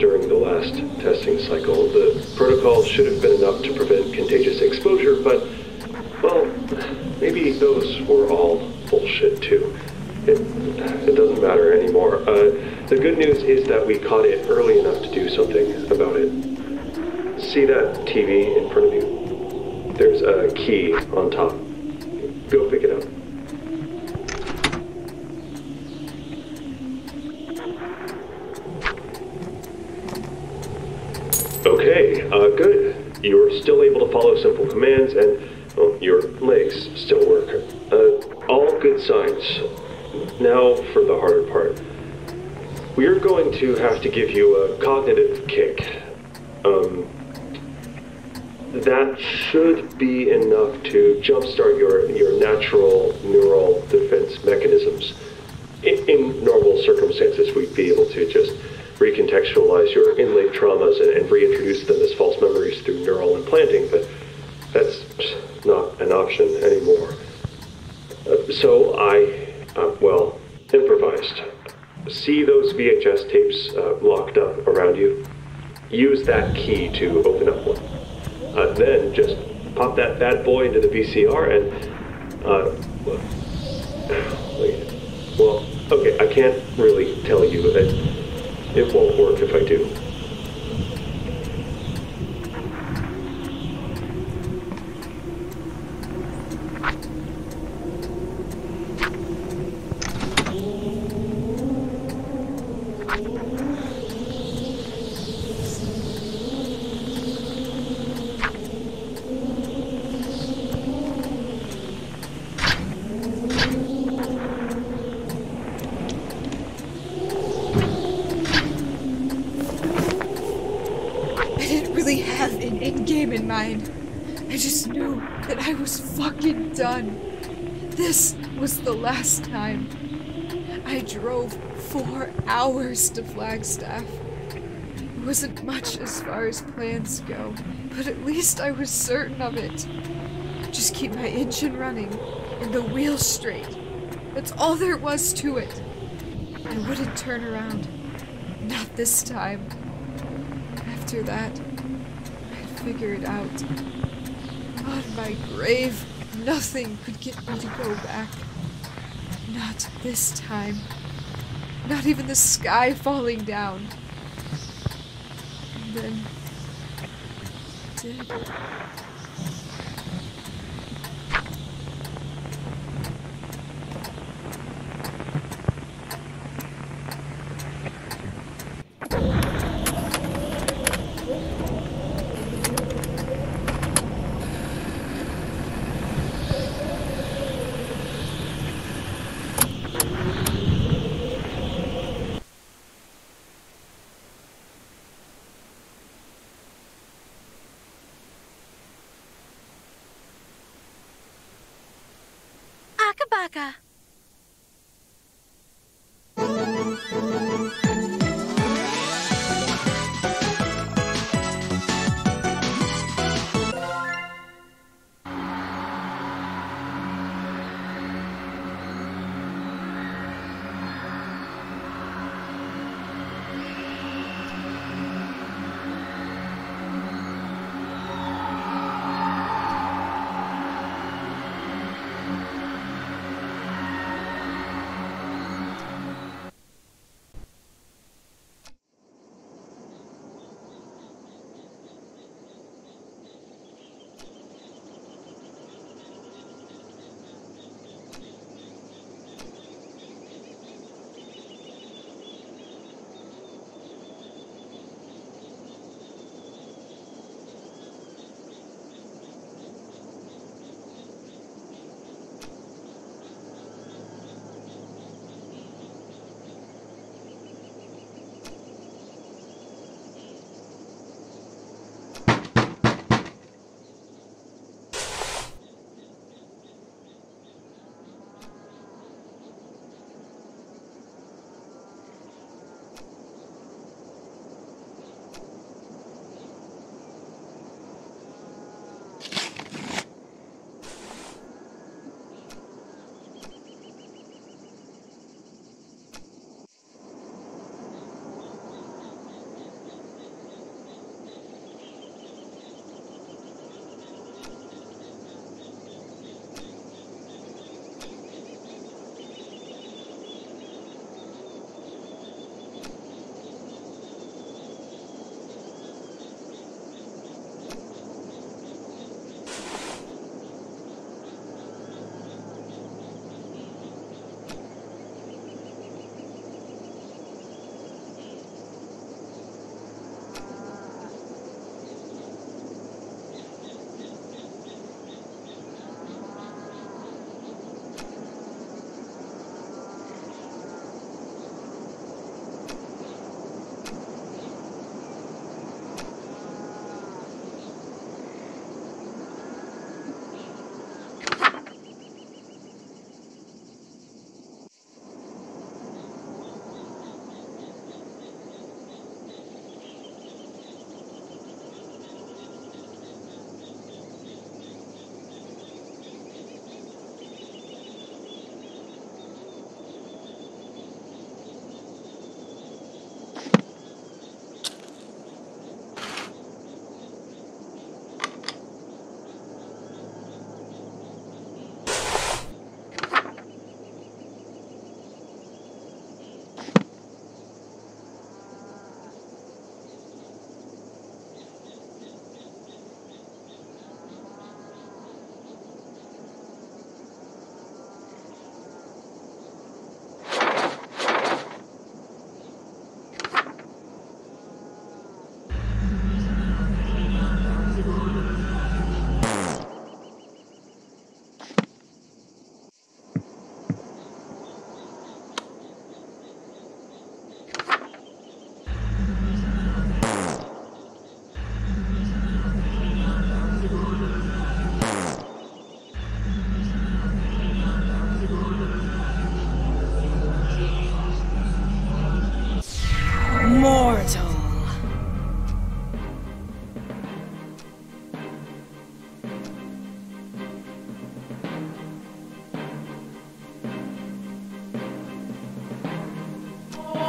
During the last testing cycle. The protocol should have been enough to prevent contagious exposure, but, well, maybe those were all bullshit too. It, it doesn't matter anymore. Uh, the good news is that we caught it early enough to do something about it. See that TV in front of you? There's a key on top. Go pick it up. Okay, uh, good. You're still able to follow simple commands, and well, your legs still work. Uh, all good signs. Now for the harder part. We're going to have to give you a cognitive kick. Um, that should be enough to jumpstart your, your natural neural defense mechanisms. In, in normal circumstances, we'd be able to just recontextualize your inlaid traumas and, and reintroduce them as false memories through neural implanting, but that's not an option anymore. Uh, so I, uh, well, improvised. See those VHS tapes uh, locked up around you? Use that key to open up one. Uh, then just pop that bad boy into the VCR and, uh. Well, okay, I can't really tell you. It, it won't work if I do. I didn't really have an end game in mind. I just knew that I was fucking done. This was the last time. I drove four hours to Flagstaff. It wasn't much as far as plans go, but at least I was certain of it. Just keep my engine running and the wheels straight. That's all there was to it. I wouldn't turn around. Not this time. After that, I'd figure it out. My grave, nothing could get me to go back. Not this time. Not even the sky falling down. And then. Did. пока.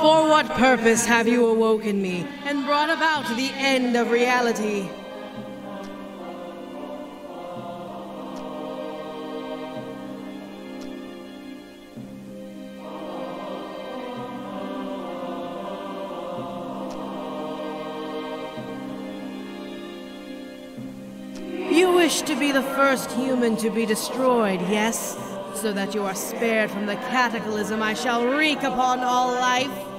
For what purpose have you awoken me and brought about the end of reality? You wish to be the first human to be destroyed, yes? So that you are spared from the cataclysm I shall wreak upon all life?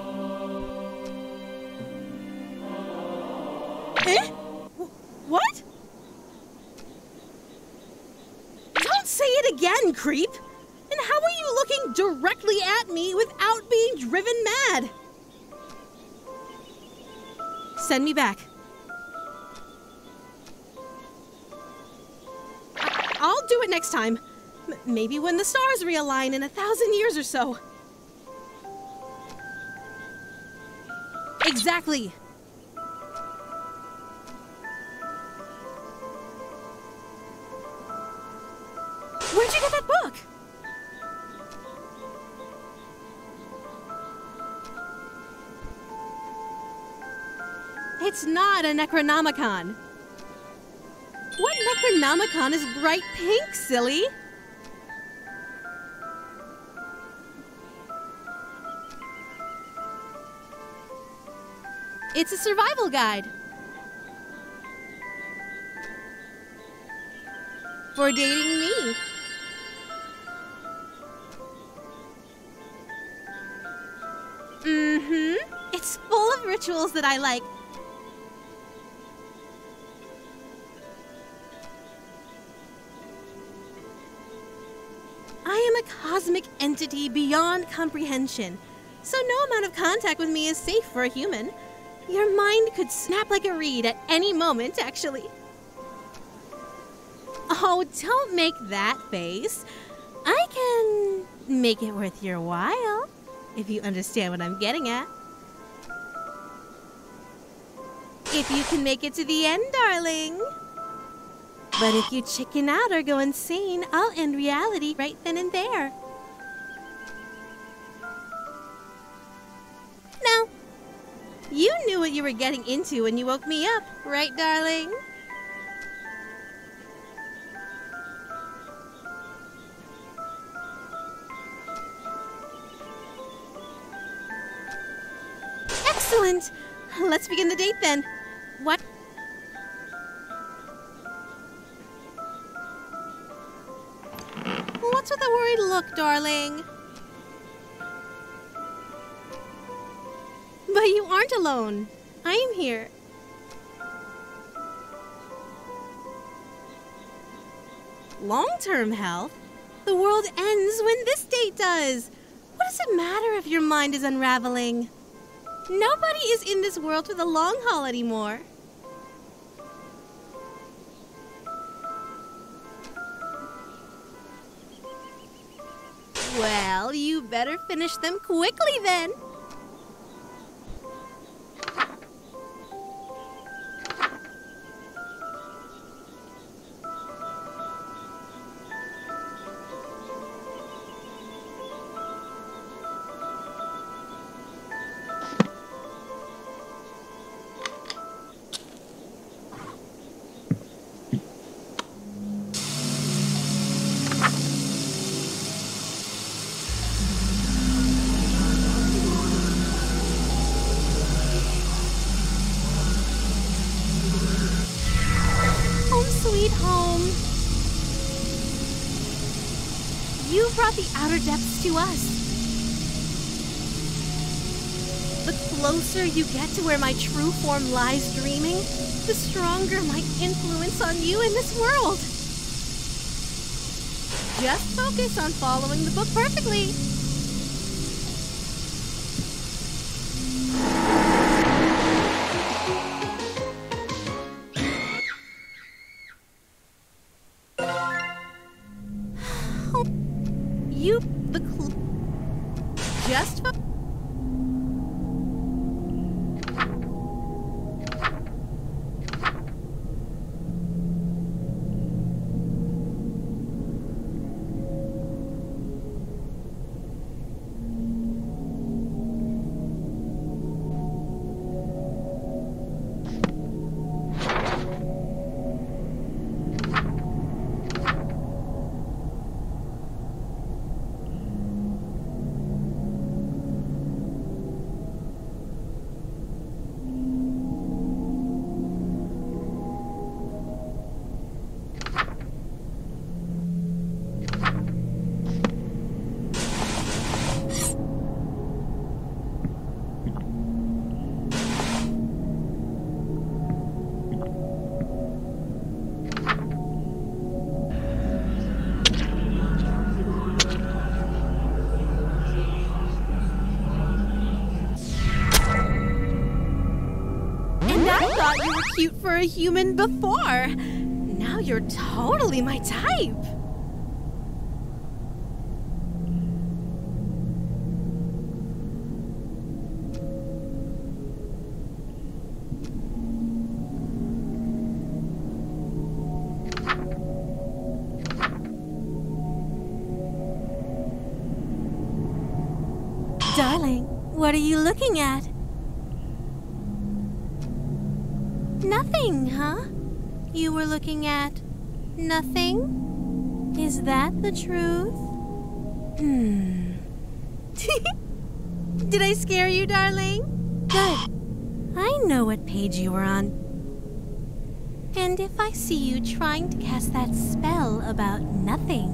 It again, creep! And how are you looking directly at me without being driven mad? Send me back. I'll do it next time. M- maybe when the stars realign in a thousand years or so. Exactly. It's not a Necronomicon. What Necronomicon is bright pink, silly? It's a survival guide. For dating me. Mm hmm. It's full of rituals that I like. Entity beyond comprehension, so no amount of contact with me is safe for a human. Your mind could snap like a reed at any moment, actually. Oh, don't make that face. I can make it worth your while, if you understand what I'm getting at. If you can make it to the end, darling. But if you chicken out or go insane, I'll end reality right then and there. What you were getting into when you woke me up, right, darling? Excellent! Let's begin the date then. What? What's with the worried look, darling? But you aren't alone. I'm here. Long term health? The world ends when this date does. What does it matter if your mind is unraveling? Nobody is in this world for the long haul anymore. Well, you better finish them quickly then. Brought the outer depths to us. The closer you get to where my true form lies dreaming, the stronger my influence on you in this world. Just focus on following the book perfectly. You the just a human before. Now you're totally my type. Darling, what are you looking at? Nothing, huh? You were looking at nothing? Is that the truth? Hmm. Did I scare you, darling? Good. I know what page you were on. And if I see you trying to cast that spell about nothing,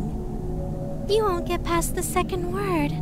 you won't get past the second word.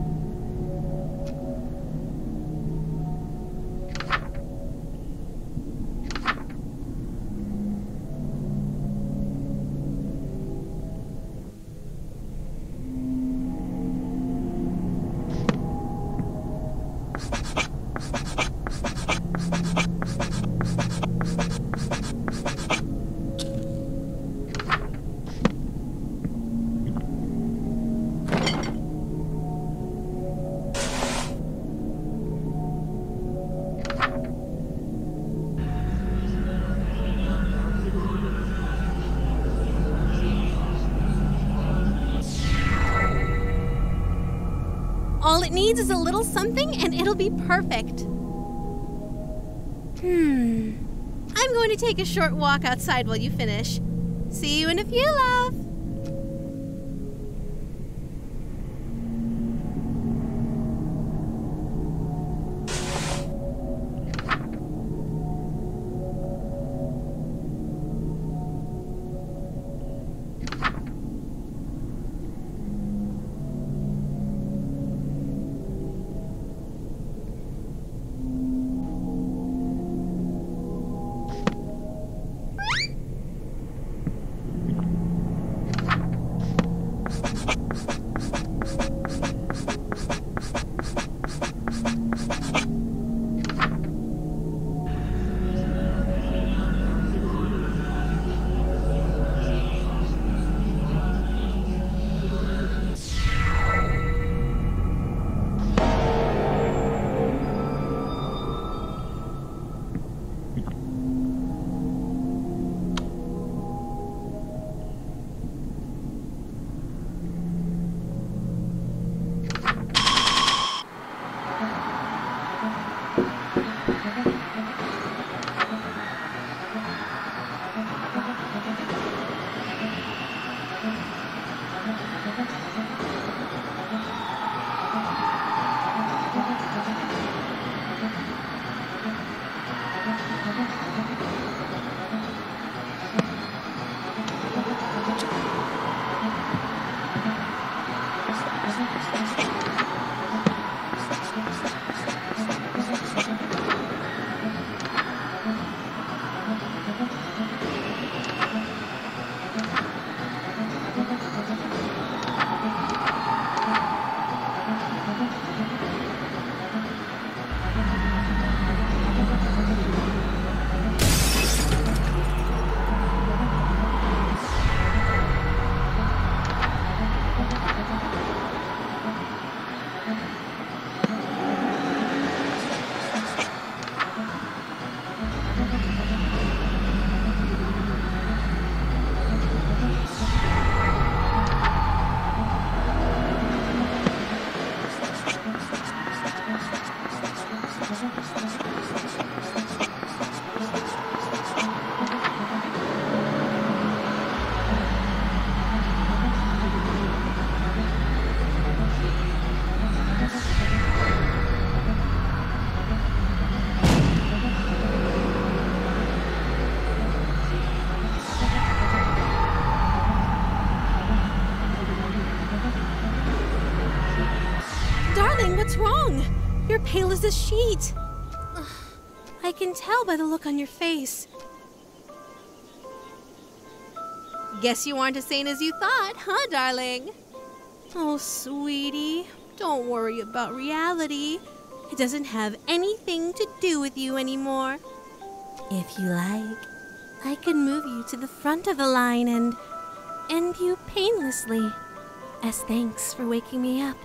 Needs is a little something and it'll be perfect. Hmm. I'm going to take a short walk outside while you finish. See you in a few, love. A sheet. I can tell by the look on your face. Guess you aren't as sane as you thought, huh, darling? Oh, sweetie, don't worry about reality. It doesn't have anything to do with you anymore. If you like, I can move you to the front of the line and end you painlessly as thanks for waking me up.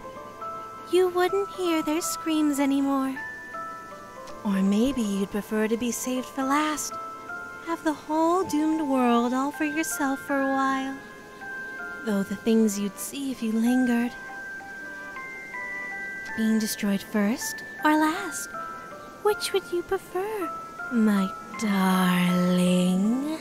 You wouldn't hear their screams anymore. Or maybe you'd prefer to be saved for last. Have the whole doomed world all for yourself for a while. Though the things you'd see if you lingered. Being destroyed first or last? Which would you prefer, my darling?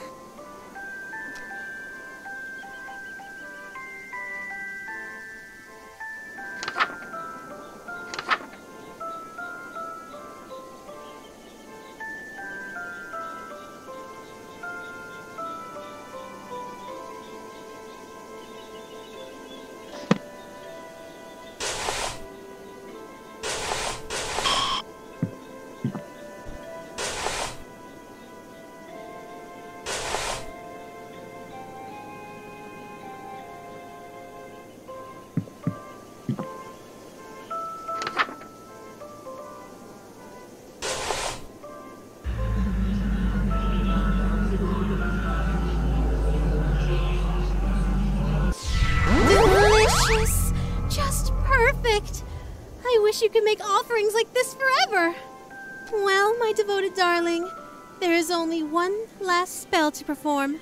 Only one last spell to perform.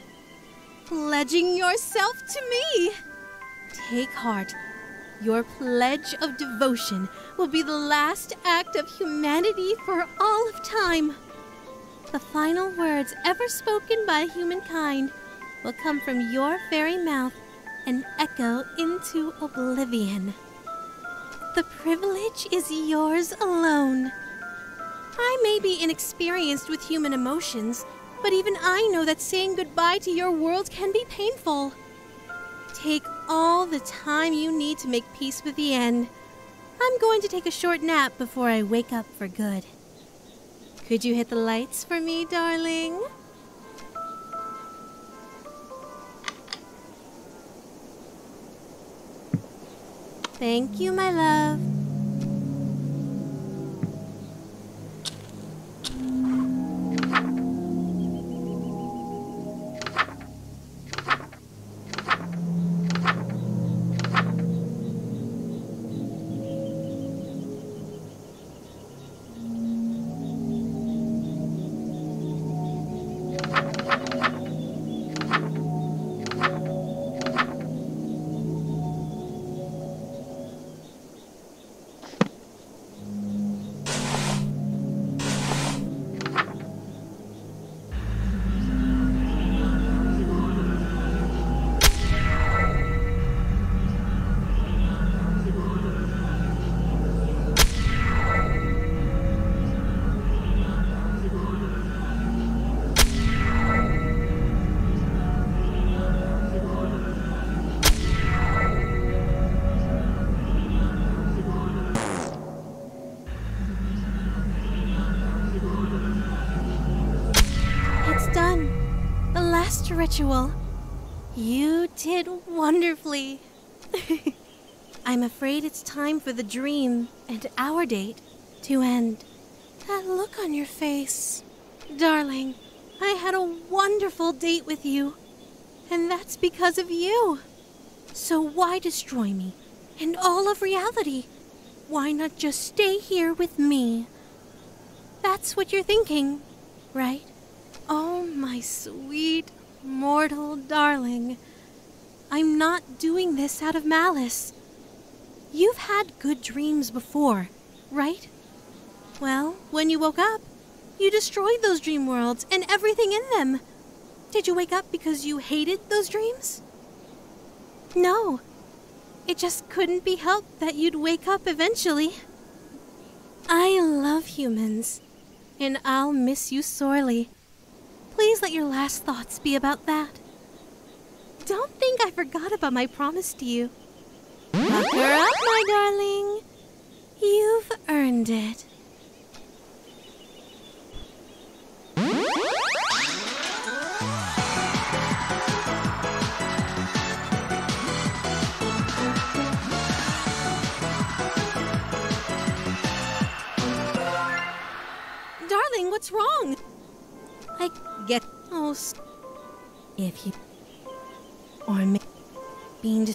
Pledging yourself to me! Take heart. Your pledge of devotion will be the last act of humanity for all of time. The final words ever spoken by humankind will come from your very mouth and echo into oblivion. The privilege is yours alone. I may be inexperienced with human emotions, but even I know that saying goodbye to your world can be painful. Take all the time you need to make peace with the end. I'm going to take a short nap before I wake up for good. Could you hit the lights for me, darling? Thank you, my love. Ritual. You did wonderfully. I'm afraid it's time for the dream and our date to end. That look on your face. Darling, I had a wonderful date with you. And that's because of you. So why destroy me and all of reality? Why not just stay here with me? That's what you're thinking, right? Oh, my sweet, mortal darling. I'm not doing this out of malice. You've had good dreams before, right? Well, when you woke up, you destroyed those dream worlds and everything in them. Did you wake up because you hated those dreams? No. It just couldn't be helped that you'd wake up eventually. I love humans, and I'll miss you sorely. Please let your last thoughts be about that. Don't think I forgot about my promise to you. Pucker up, my darling. You've earned it. Darling, what's wrong? I get. Oh, If you Or maybe being.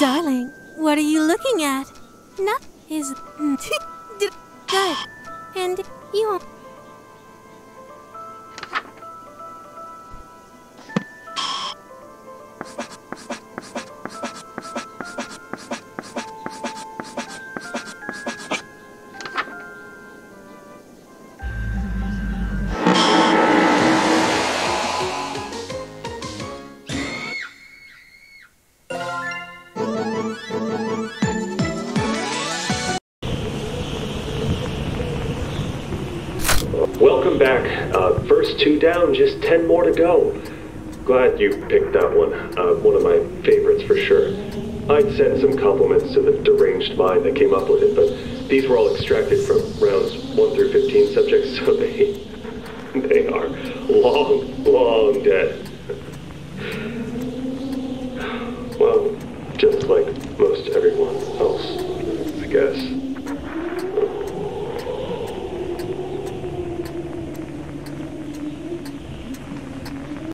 Darling, what are you looking at? Nothing is mm, good. And you down, just ten more to go. Glad you picked that one. Uh, one of my favorites for sure. I'd send some compliments to the deranged mind that came up with it, but these were all extracted from rounds 1 through 15 subjects, so they, they are long